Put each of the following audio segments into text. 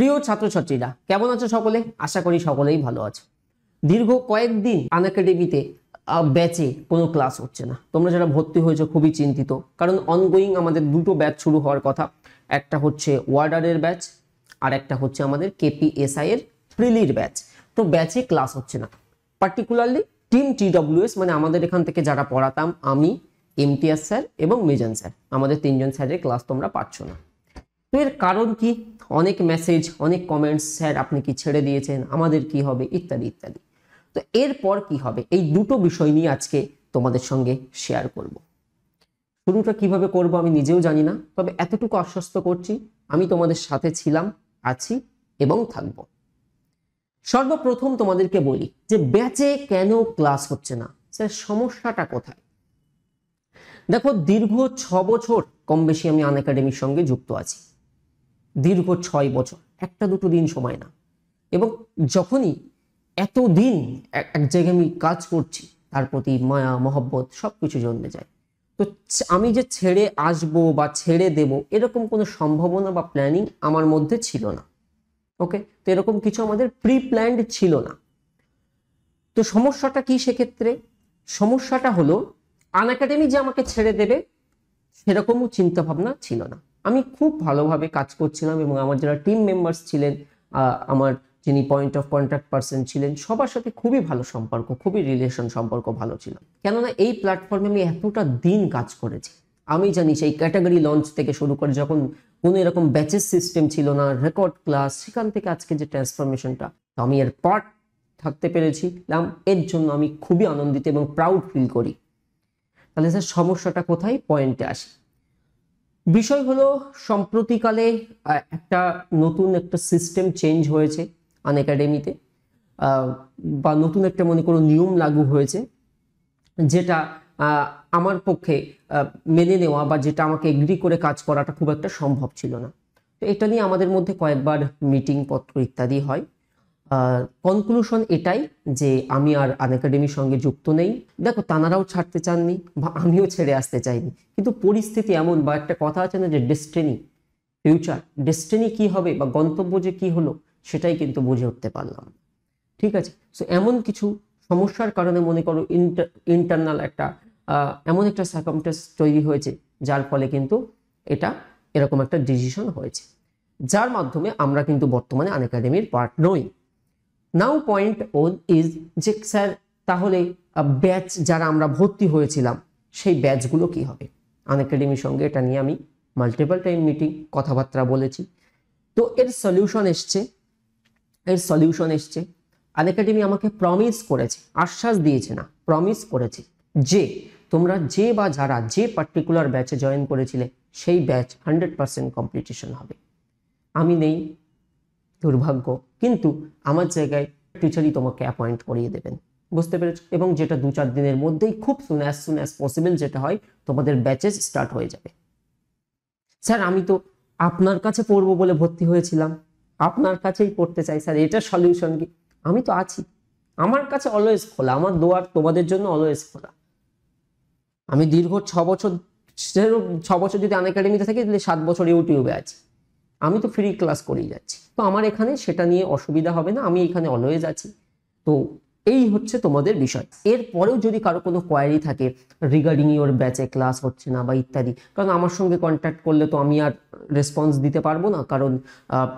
প্রিয় ছাত্রছাত্রীরা, কেমন আছো সকলে? আশা করি সকলেই ভালো আছো। দীর্ঘ কয়েকদিন আন একাডেমিতে ব্যাচে কোনো ক্লাস হচ্ছে না। তোমরা যারা ভর্তি হয়েছো খুবই চিন্তিত, কারণ অনগোয়িং আমাদের দুটো ব্যাচ শুরু হওয়ার কথা। একটা হচ্ছে ওয়ার্ডারের ব্যাচ আর একটা হচ্ছে আমাদের কেপিএসআই এর প্রিলির ব্যাচ তো ব্যাচে ক্লাস হচ্ছে না। পার্টিকুলারলি টিম টিডব্লিউএস মানে আমাদের এখান থেকে যারা পড়াতাম, আমি এমটিএস স্যার এবং মেজন স্যার আমাদের তিনজন স্যারের ক্লাস তোমরা পাচ্ছ না। তো এর কারণ কি? অনেক মেসেজ অনেক কমেন্টস স্যার, আপনি কি ছেড়ে দিয়েছেন? আমাদের কি হবে? ইত্যাদি ইত্যাদি। তো এরপর কি হবে? এই দুটো বিষয় নিয়ে আজকে তোমাদের সঙ্গে শেয়ার করব। শুরুটা কীভাবে করব আমি নিজেও জানি না, তবে এতটুকু আশ্বস্ত করছি, আমি তোমাদের সাথে ছিলাম, আছি এবং থাকব। সর্বপ্রথম তোমাদেরকে বলি যে ব্যাচে কেন ক্লাস হচ্ছে না? স্যার, সমস্যাটা কোথায়? দেখো, দীর্ঘ ছ বছর কম বেশি আমি আন একাডেমির সঙ্গে যুক্ত আছি। দীর্ঘ ছয় বছর, একটা দুটো দিন সময় না। এবং যখনই এত দিন এক জায়গায় আমি কাজ করছি, তার প্রতি মায়া, মহব্বত সব কিছু জন্মে যায়। তো আমি যে ছেড়ে আসব বা ছেড়ে দেব, এরকম কোনো সম্ভাবনা বা প্ল্যানিং আমার মধ্যে ছিল না। ওকে? তো এরকম কিছু আমাদের প্রি প্ল্যান্ড ছিল না। তো সমস্যাটা কি সেক্ষেত্রে? সমস্যাটা হলো আন একাডেমি যে আমাকে ছেড়ে দেবে, সেরকমও চিন্তা ভাবনা ছিল না। আমি খুব ভালোভাবে কাজ করছিলাম এবং আমার যারা টিম মেম্বার্স ছিলেন আমার যিনি পয়েন্ট অফ কন্ট্যাক্ট পার্সন ছিলেন, সবার সাথে খুবই ভালো সম্পর্ক, খুবই রিলেশন সম্পর্ক ভালো ছিল। কেননা এই প্ল্যাটফর্মে আমি এতটা দিন কাজ করেছি। আমি জানি সেই ক্যাটাগরি লঞ্চ থেকে শুরু করে যখন কোনো এরকম ব্যাচেস সিস্টেম ছিল না রেকর্ড ক্লাস সেখান থেকে আজকে যে ট্রান্সফরমেশনটা আমি এর পার্ট থাকতে পেরেছিলাম এর জন্য আমি খুবই আনন্দিত এবং প্রাউড ফিল করি। তাহলে স্যার সমস্যাটা কোথায়? পয়েন্টে আসে। বিষয় হলো, সম্প্রতিকালে একটা নতুন একটা সিস্টেম চেঞ্জ হয়েছে আন একাডেমিতে বা নতুন একটা মনে করো নিয়ম লাগু হয়েছে, যেটা আমার পক্ষে মেনে নেওয়া বা যেটা আমাকে এগ্রি করে কাজ করাটা খুব একটা সম্ভব ছিল না। তো এটা নিয়ে আমাদের মধ্যে কয়েকবার মিটিং পত্র ইত্যাদি হয়। কনক্লুশন এটাই যে আমি আর আন একাডেমির সঙ্গে যুক্ত নেই। দেখো, তানারাও ছাড়তে চাননি বা আমিও ছেড়ে আসতে চাইনি। কিন্তু পরিস্থিতি এমন বা একটা কথা আছে না যে ডেস্টিনি ফিউচার ডেস্টিনি কি হবে বা গন্তব্য যে কি হলো, সেটাই কিন্তু বুঝে উঠতে পারলাম ঠিক আছে? সো এমন কিছু সমস্যার কারণে মনে করো ইন্টারনাল একটা এমন একটা সার্কামটেন্স তৈরি হয়েছে, যার ফলে কিন্তু এটা এরকম একটা ডিসিশন হয়েছে। যার মাধ্যমে আমরা কিন্তু বর্তমানে আন একাডেমির পার্ট নই। নাও পয়েন্ট ওন ইজ যে, স্যার, তাহলে ব্যাচ যারা আমরা ভর্তি হয়েছিলাম, সেই ব্যাচগুলো কি হবে? আন একাডেমির সঙ্গে এটা নিয়ে আমি মাল্টিপল টাইম মিটিং কথাবার্তা বলেছি। তো এর সলিউশন এসছে, এর সলিউশন এসছে। আন একাডেমি আমাকে প্রমিস করেছে, আশ্বাস দিয়েছে না প্রমিস করেছে যে, তোমরা যে বা যারা যে পার্টিকুলার ব্যাচে জয়েন করেছিলে, সেই ব্যাচ হান্ড্রেড পার্সেন্ট কম্পিটিশন হবে। আমি নেই দুর্ভাগ্য। কিন্তু আমার জায়গায় টিচারই তোমাকে অ্যাপয়েন্ট করিয়ে দেবেন। বুঝতে পেরেছ? এবং যেটা দু চার দিনের মধ্যেই খুব soon as soon as possible যেটা হয়, তোমাদের ব্যাচেস স্টার্ট হয়ে যাবে। স্যার, আমি তো আপনার কাছে পড়ব বলে ভর্তি হয়েছিলাম। আপনার কাছেই পড়তে চাই স্যার, এটা সলিউশন কি? আমি তো আছি। আমার কাছে অলওয়েজ খোলা, আমার দোয়ার তোমাদের জন্য অলওয়েজ খোলা। আমি দীর্ঘ ছ বছর ছ বছর যদি আন একাডেমিতে থাকি, তাহলে সাত বছর ইউটিউবে আছি। আমি তো ফ্রি ক্লাস করেই যাচ্ছি। তো আমার এখানে সেটা নিয়ে অসুবিধা হবে না, আমি এখানে অলওয়েজ আছি। তো এই হচ্ছে তোমাদের বিষয়। এরপরেও যদি কারও কোনো কোয়ারি থাকে রিগার্ডিং ইওর ব্যাচে ক্লাস হচ্ছে না বা ইত্যাদি, কারণ আমার সঙ্গে কন্ট্যাক্ট করলে তো আমি আর রেসপন্স দিতে পারব না, কারণ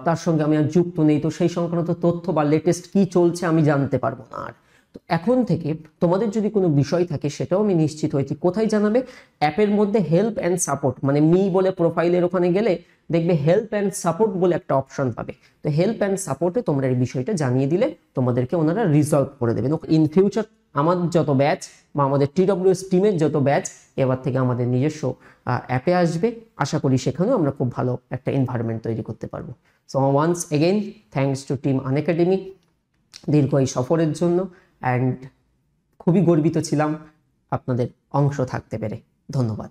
তার সঙ্গে আমি আর যুক্ত নেই, তো সেই সংক্রান্ত তথ্য বা লেটেস্ট কি চলছে আমি জানতে পারব না আর। তো এখন থেকে তোমাদের যদি কোনো বিষয় থাকে, সেটাও আমি নিশ্চিত হয়েছি। কোথায় জানাবে? অ্যাপের মধ্যে হেল্প অ্যান্ড সাপোর্ট মানে মি বলে প্রোফাইলের ওখানে গেলে দেখবে হেল্প অ্যান্ড সাপোর্ট বলে একটা অপশন পাবে। তো হেল্প অ্যান্ড সাপোর্টে তোমরা এই বিষয়টা জানিয়ে দিলে তোমাদেরকে ওনারা রিজলভ করে দেবেন ইন ফিউচার আমার যত ব্যাচ বা আমাদের টিডব্লিউএস টিমের যত ব্যাচ এবার থেকে আমাদের নিজস্ব অ্যাপে আসবে। আশা করি সেখানেও আমরা খুব ভালো একটা এনভায়রনমেন্ট তৈরি করতে পারব। So once again thanks to team Unacademy দীর্ঘ এই সফরের জন্য। অ্যান্ড খুবই গর্বিত ছিলাম আপনাদের অংশ থাকতে পেরে। ধন্যবাদ।